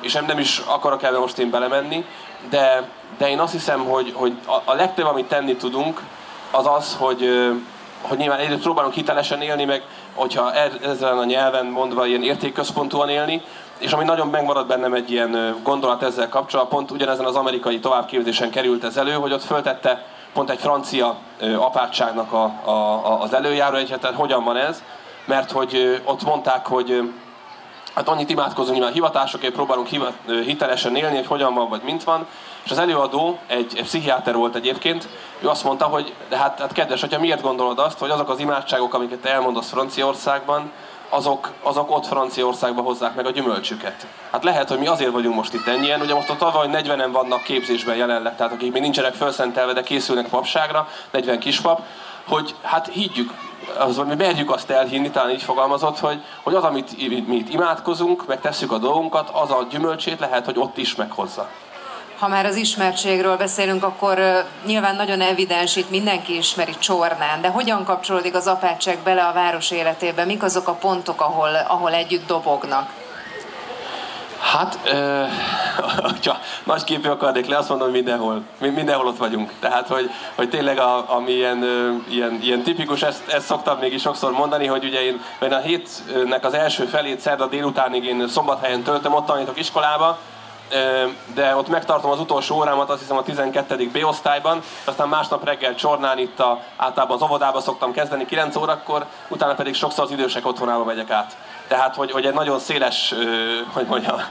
és nem, nem is akarok ebbe most én belemenni, de, de én azt hiszem, hogy, hogy a, a legtöbb, amit tenni tudunk, az az, hogy, hogy nyilván egyre próbálunk hitelesen élni, meg hogyha ezzel a nyelven mondva ilyen értékközpontúan élni, és ami nagyon megmaradt bennem egy ilyen gondolat ezzel kapcsolatban, pont ugyanezen az amerikai továbbképzésen került ez elő, hogy ott föltette pont egy francia apátságnak a, a, az előjáró egyet, hogyan van ez, mert hogy ott mondták, hogy hát annyit imádkozunk, nyilván hivatásokért próbálunk hitelesen élni, hogy hogyan van, vagy mint van. És az előadó, egy, egy pszichiáter volt egyébként, ő azt mondta, hogy de hát, hát kedves, hogyha miért gondolod azt, hogy azok az imádságok, amiket elmondasz Franciaországban, azok, azok ott Franciaországban hozzák meg a gyümölcsüket. Hát lehet, hogy mi azért vagyunk most itt ennyien, ugye most a tavaly 40-en vannak képzésben jelenleg, tehát akik még nincsenek felszentelve, de készülnek papságra, 40 kispap, hogy hát higgyük, az, mi merjük azt elhinni, talán így fogalmazott, hogy, hogy az, amit mi itt imádkozunk, meg tesszük a dolgunkat, az a gyümölcsét lehet, hogy ott is meghozza. ha már az ismertségről beszélünk, akkor nyilván nagyon evidens, itt mindenki ismeri Csornán, de hogyan kapcsolódik az apátság bele a város életébe? Mik azok a pontok, ahol, ahol együtt dobognak? Hát, ha nagy képű akarnék le, azt mondom, mindenhol, mindenhol ott vagyunk. Tehát, hogy, hogy tényleg a, ami ilyen, ilyen, ilyen tipikus, ezt, ezt szoktam még is sokszor mondani, hogy ugye én, én a hétnek az első felét szerda délutánig én szombathelyen töltöm, ott tanítok iskolába, de ott megtartom az utolsó órámat, azt hiszem a 12. B-osztályban, aztán másnap reggel csornán itt a, általában az óvodába szoktam kezdeni 9 órakor, utána pedig sokszor az idősek otthonába megyek át. Tehát, hogy, hogy egy nagyon széles hogy mondja,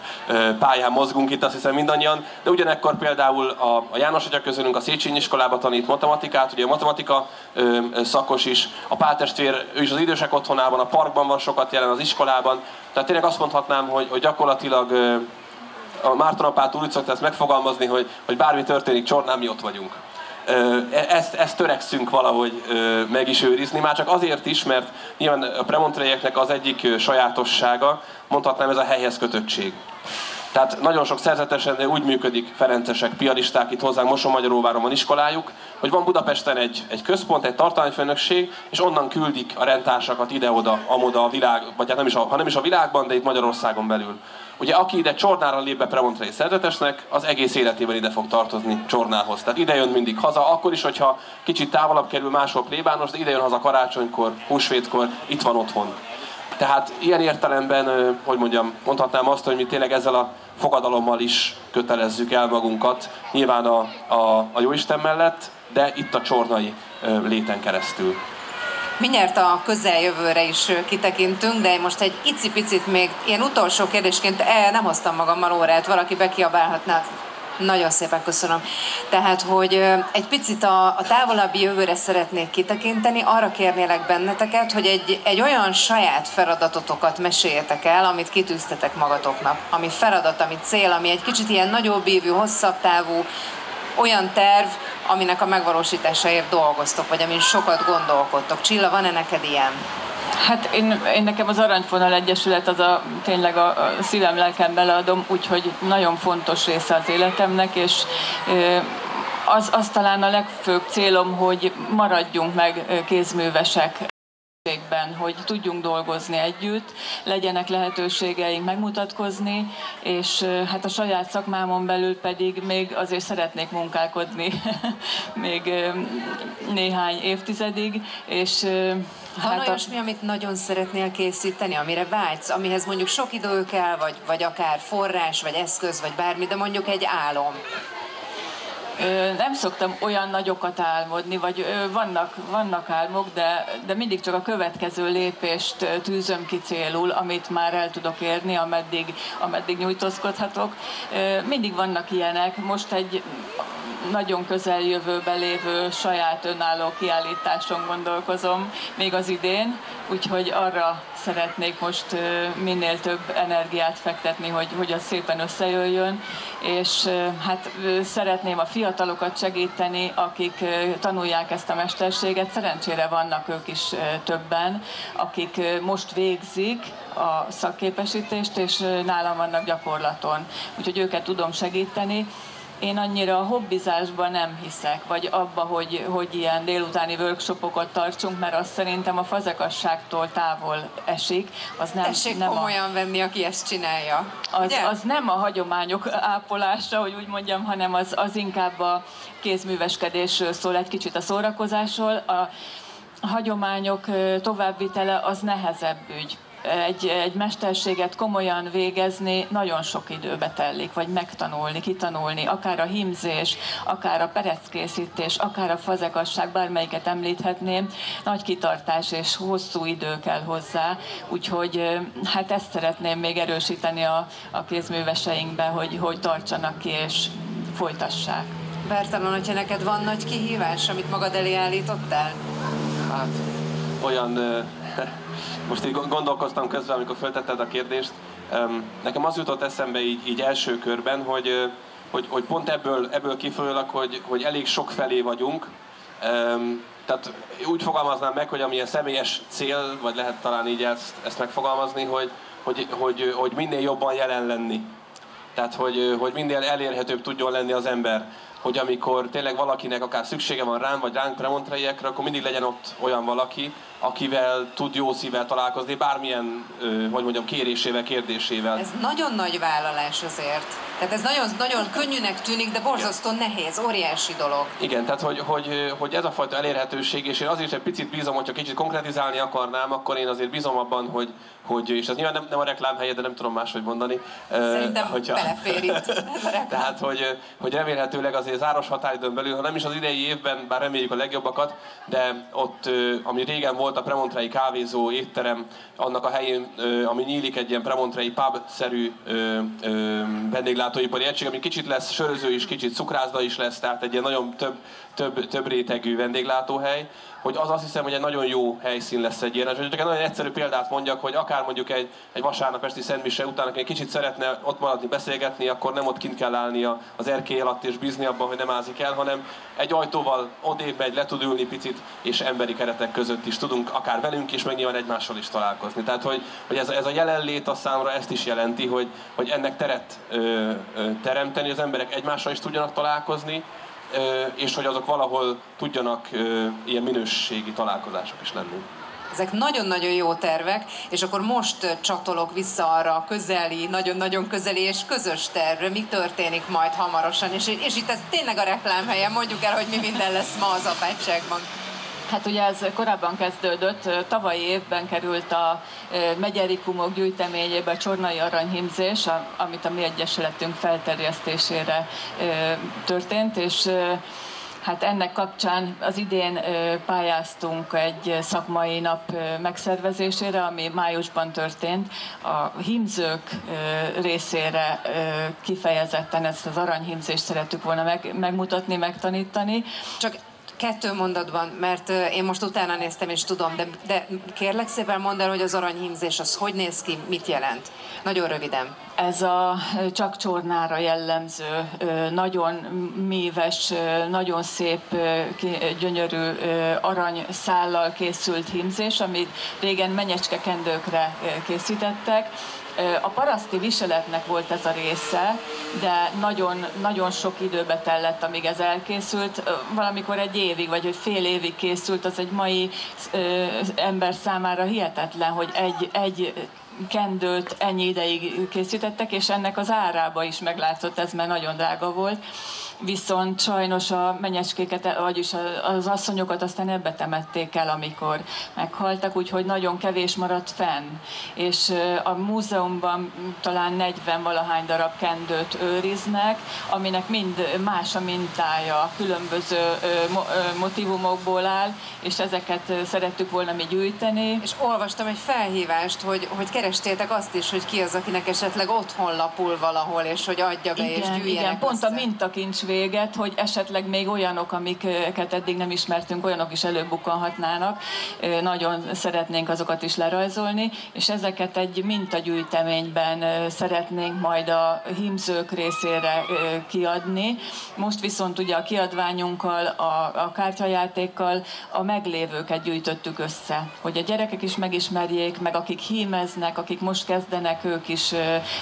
pályán mozgunk itt, azt hiszem mindannyian, de ugyanekkor például a, a János Atya közülünk a Széchenyi iskolába tanít matematikát, ugye a matematika szakos is, a páltestvér, ő is az idősek otthonában, a parkban van sokat jelen, az iskolában, tehát tényleg azt mondhatnám, hogy, hogy gyakorlatilag a Márton apától úgy szokta ezt megfogalmazni, hogy, hogy bármi történik Csornán, mi ott vagyunk. E, ezt, ezt törekszünk valahogy meg is őrizni, már csak azért is, mert nyilván a premontrejeknek az egyik sajátossága, mondhatnám ez a helyhez kötöttség. Tehát nagyon sok szerzetesen úgy működik Ferencesek, pianisták itt hozzánk Mosonmagyaróváron van iskolájuk, hogy van Budapesten egy, egy központ, egy tartalmányfőnökség, és onnan küldik a rendtársakat ide-oda, amoda a világ, vagy hát nem is a, ha nem is a világban, de itt Magyarországon belül. Ugye aki ide Csornára lép be Premontrai szerzetesnek, az egész életében ide fog tartozni Csornához. Tehát ide jön mindig haza, akkor is, hogyha kicsit távolabb kerül máshol plébános, de ide jön haza karácsonykor, húsvétkor, itt van otthon. Tehát ilyen értelemben, hogy mondjam, mondhatnám azt, hogy mi tényleg ezzel a fogadalommal is kötelezzük el magunkat, nyilván a, a, a Jóisten mellett, de itt a csornai léten keresztül. Mindjárt a közeljövőre is kitekintünk, de most egy icipicit még ilyen utolsó kérdésként, e, nem hoztam magammal órát, valaki bekiabálhatná. Nagyon szépen köszönöm. Tehát, hogy egy picit a, a távolabbi jövőre szeretnék kitekinteni, arra kérnélek benneteket, hogy egy, egy olyan saját feladatotokat meséljetek el, amit kitűztetek magatoknak. Ami feladat, ami cél, ami egy kicsit ilyen nagyobb évű, hosszabb távú, olyan terv, aminek a megvalósításáért dolgoztok, vagy amin sokat gondolkodtok. Csilla, van-e neked ilyen? Hát én, én nekem az Aranyfonal Egyesület az a tényleg a, a szívem, lelkem beleadom, úgyhogy nagyon fontos része az életemnek, és az, az talán a legfőbb célom, hogy maradjunk meg kézművesek hogy tudjunk dolgozni együtt, legyenek lehetőségeink megmutatkozni, és hát a saját szakmámon belül pedig még azért szeretnék munkálkodni még néhány évtizedig, és van hát olyasmi, a... amit nagyon szeretnél készíteni, amire vágysz, amihez mondjuk sok idő kell, vagy, vagy akár forrás, vagy eszköz, vagy bármi, de mondjuk egy álom? Nem szoktam olyan nagyokat álmodni, vagy vannak, vannak álmok, de, de mindig csak a következő lépést tűzöm ki célul, amit már el tudok érni, ameddig, ameddig nyújtózkodhatok. Mindig vannak ilyenek. Most egy nagyon közeljövőbe lévő saját önálló kiállításon gondolkozom még az idén, úgyhogy arra szeretnék most minél több energiát fektetni, hogy, hogy az szépen összejöjjön, és hát szeretném a fiatalokat segíteni, akik tanulják ezt a mesterséget. Szerencsére vannak ők is többen, akik most végzik a szakképesítést, és nálam vannak gyakorlaton. Úgyhogy őket tudom segíteni, én annyira a hobbizásban nem hiszek, vagy abba, hogy, hogy ilyen délutáni workshopokat tartsunk, mert azt szerintem a fazekasságtól távol esik. Az nem, Tessék nem komolyan a, venni, aki ezt csinálja. Az, az nem a hagyományok ápolása, hogy úgy mondjam, hanem az, az inkább a kézműveskedésről szól, egy kicsit a szórakozásról. A, a hagyományok továbbvitele az nehezebb ügy egy, egy mesterséget komolyan végezni nagyon sok időbe tellik, vagy megtanulni, kitanulni, akár a himzés, akár a pereckészítés, akár a fazekasság, bármelyiket említhetném, nagy kitartás és hosszú idő kell hozzá, úgyhogy hát ezt szeretném még erősíteni a, a kézműveseinkbe, hogy, hogy tartsanak ki és folytassák. Bertalan, hogyha neked van nagy kihívás, amit magad elé állítottál? Hát, olyan most így gondolkoztam közben, amikor föltetted a kérdést. Nekem az jutott eszembe így, így első körben, hogy, hogy, hogy pont ebből, ebből kifolyólag, hogy, hogy elég sok felé vagyunk. Tehát úgy fogalmaznám meg, hogy amilyen személyes cél, vagy lehet talán így ezt, ezt megfogalmazni, hogy, hogy, hogy, hogy minél jobban jelen lenni Tehát, hogy, hogy minél elérhetőbb tudjon lenni az ember hogy amikor tényleg valakinek akár szüksége van rám, vagy ránk premontraiekre, akkor mindig legyen ott olyan valaki, akivel tud jó szívvel találkozni, bármilyen, hogy mondjam, kérésével, kérdésével. Ez nagyon nagy vállalás azért. Tehát ez nagyon, nagyon könnyűnek tűnik, de borzasztó nehéz, óriási dolog. Igen, tehát hogy, hogy, hogy ez a fajta elérhetőség, és én azért egy picit bízom, hogyha kicsit konkretizálni akarnám, akkor én azért bízom abban, hogy, hogy és ez nyilván nem, nem a reklám helye, de nem tudom máshogy mondani. Szerintem hogyha... belefér itt Tehát, hogy, hogy remélhetőleg azért záros határidőn belül, ha nem is az idei évben, bár reméljük a legjobbakat, de ott, ami régen volt a Premontrei kávézó étterem, annak a helyén, ami nyílik egy ilyen Premontrei pub-szerű vendéglátóipari egység, ami kicsit lesz söröző is, kicsit cukrászda is lesz, tehát egy ilyen nagyon több, több, több rétegű vendéglátóhely, hogy az azt hiszem, hogy egy nagyon jó helyszín lesz egy ilyen. Csak egy nagyon egyszerű példát mondjak, hogy akár mondjuk egy, egy vasárnap esti szentmise után, aki egy kicsit szeretne ott maradni, beszélgetni, akkor nem ott kint kell állnia az erkély alatt és bízni abban, hogy nem ázik el, hanem egy ajtóval odébb megy, le tud ülni picit, és emberi keretek között is tudunk akár velünk is, meg nyilván egymással is találkozni. Tehát, hogy, hogy ez, ez a jelenlét a számra ezt is jelenti, hogy, hogy ennek teret ö, ö, teremteni, az emberek egymással is tudjanak találkozni, és hogy azok valahol tudjanak ilyen minőségi találkozások is lenni. Ezek nagyon-nagyon jó tervek, és akkor most csatolok vissza arra a közeli, nagyon-nagyon közeli és közös tervre, mi történik majd hamarosan, és, és itt ez tényleg a reklámhelye, mondjuk el, hogy mi minden lesz ma az apátságban. Hát ugye ez korábban kezdődött, tavalyi évben került a megyerikumok gyűjteményébe Csornai Aranyhimzés, amit a mi egyesületünk felterjesztésére történt, és Hát ennek kapcsán az idén pályáztunk egy szakmai nap megszervezésére, ami májusban történt. A himzők részére kifejezetten ezt az aranyhimzést szerettük volna megmutatni, megtanítani. Csak Kettő mondatban, mert én most utána néztem és tudom, de, de kérlek szépen mondd el, hogy az aranyhímzés az hogy néz ki, mit jelent? Nagyon röviden. Ez a csak csornára jellemző, nagyon méves, nagyon szép, gyönyörű aranyszállal készült hímzés, amit régen menyecske kendőkre készítettek, a paraszti viseletnek volt ez a része, de nagyon, nagyon sok időbe tellett, amíg ez elkészült. Valamikor egy évig, vagy hogy fél évig készült, az egy mai ember számára hihetetlen, hogy egy, egy kendőt ennyi ideig készítettek, és ennek az árába is meglátszott, ez mert nagyon drága volt. Viszont sajnos a menyecskéket, vagyis az asszonyokat aztán ebbe temették el, amikor meghaltak, úgyhogy nagyon kevés maradt fenn. És a múzeumban talán 40 valahány darab kendőt őriznek, aminek mind más a mintája, különböző motivumokból áll, és ezeket szerettük volna mi gyűjteni. És olvastam egy felhívást, hogy, hogy kerestétek azt is, hogy ki az, akinek esetleg otthon lapul valahol, és hogy adja be, igen, és gyűjjenek Igen, pont a mintakincs véget, hogy esetleg még olyanok, amiket eddig nem ismertünk, olyanok is előbukkanhatnának. Nagyon szeretnénk azokat is lerajzolni, és ezeket egy mintagyűjteményben szeretnénk majd a hímzők részére kiadni. Most viszont ugye a kiadványunkkal, a, a kártyajátékkal a meglévőket gyűjtöttük össze, hogy a gyerekek is megismerjék, meg akik hímeznek, akik most kezdenek, ők is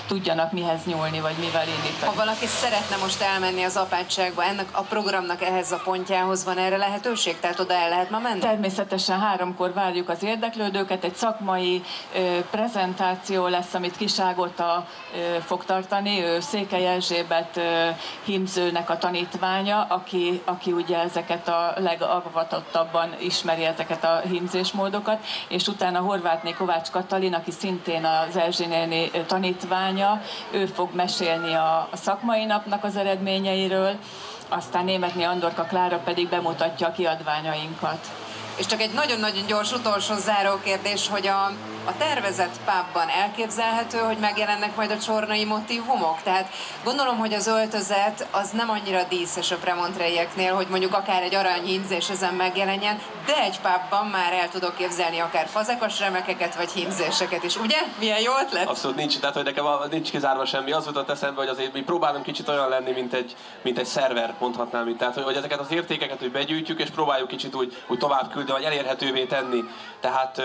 tudjanak mihez nyúlni, vagy mivel indítani. Ha valaki szeretne most elmenni az apátságba, ennek a programnak ehhez a pontjához van erre lehetőség? Tehát oda el lehet ma menni? Természetesen háromkor várjuk az érdeklődőket, egy szakmai prezentáció lesz, amit Kiságota fog tartani, ő Székely Erzsébet himzőnek a tanítványa, aki, aki ugye ezeket a legavatottabban ismeri ezeket a himzésmódokat, és utána Horvátné Kovács Katalin, aki szintén az Erzsi néni tanítványa, ő fog mesélni a, a szakmai napnak az eredményeiről, aztán Németné Andorka Klára pedig bemutatja a kiadványainkat. És csak egy nagyon-nagyon gyors utolsó záró kérdés, hogy a, a tervezett pubban elképzelhető, hogy megjelennek majd a csornai motivumok? Tehát gondolom, hogy az öltözet az nem annyira díszes a premontreieknél, hogy mondjuk akár egy aranyhímzés ezen megjelenjen, de egy pubban már el tudok képzelni akár fazekas remekeket vagy hímzéseket is, ugye? Milyen jó ötlet? Abszolút nincs, tehát hogy nekem nincs kizárva semmi. Az jutott eszembe, hogy azért mi próbálunk kicsit olyan lenni, mint egy, mint egy szerver, mondhatnám. Mint, tehát, hogy, hogy ezeket az értékeket hogy begyűjtjük, és próbáljuk kicsit úgy, úgy tovább küldeni, vagy elérhetővé tenni. Tehát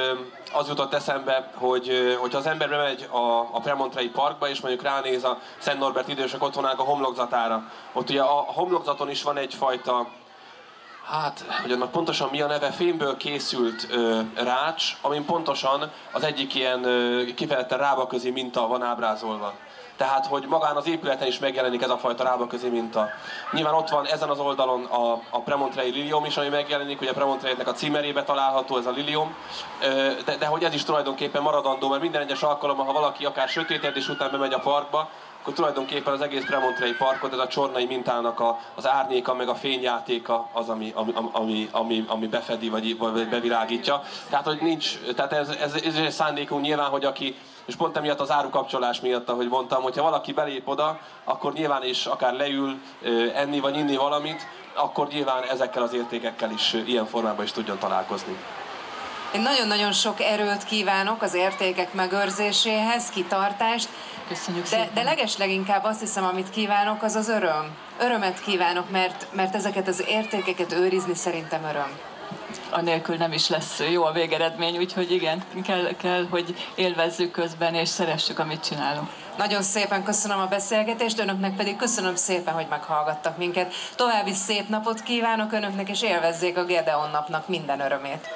az jutott eszembe, hogy hogyha az ember bemegy a, a Premontrei Parkba, és mondjuk ránéz a Szent Norbert idősek otthonának a homlokzatára, ott ugye a homlokzaton is van egyfajta hát, hogy annak pontosan mi a neve, fémből készült ö, rács, amin pontosan az egyik ilyen ö, kifejezetten rábaközi minta van ábrázolva. Tehát, hogy magán az épületen is megjelenik ez a fajta rábaközi minta. Nyilván ott van ezen az oldalon a, a Premontrei lilium is, ami megjelenik, ugye Premontreinek a címerébe található ez a lilium, de, de hogy ez is tulajdonképpen maradandó, mert minden egyes alkalommal, ha valaki akár sötétedés után bemegy a parkba, akkor tulajdonképpen az egész Premontrei parkot, ez a csornai mintának a, az árnyéka, meg a fényjátéka az, ami, ami, ami, ami, ami befedi, vagy, vagy bevilágítja. Tehát, hogy nincs, tehát ez, ez, ez egy szándékunk nyilván, hogy aki és pont emiatt az árukapcsolás miatt, ahogy mondtam, hogyha valaki belép oda, akkor nyilván is akár leül enni vagy inni valamit, akkor nyilván ezekkel az értékekkel is ilyen formában is tudjon találkozni. Én nagyon-nagyon sok erőt kívánok az értékek megőrzéséhez, kitartást. Köszönjük de, szépen. de legesleginkább azt hiszem, amit kívánok, az az öröm. Örömet kívánok, mert, mert ezeket az értékeket őrizni szerintem öröm. Anélkül nem is lesz jó a végeredmény, úgyhogy igen, kell, kell, hogy élvezzük közben, és szeressük, amit csinálunk. Nagyon szépen köszönöm a beszélgetést, önöknek pedig köszönöm szépen, hogy meghallgattak minket. További szép napot kívánok önöknek, és élvezzék a Gedeon napnak minden örömét.